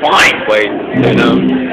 fine. Wait, You know?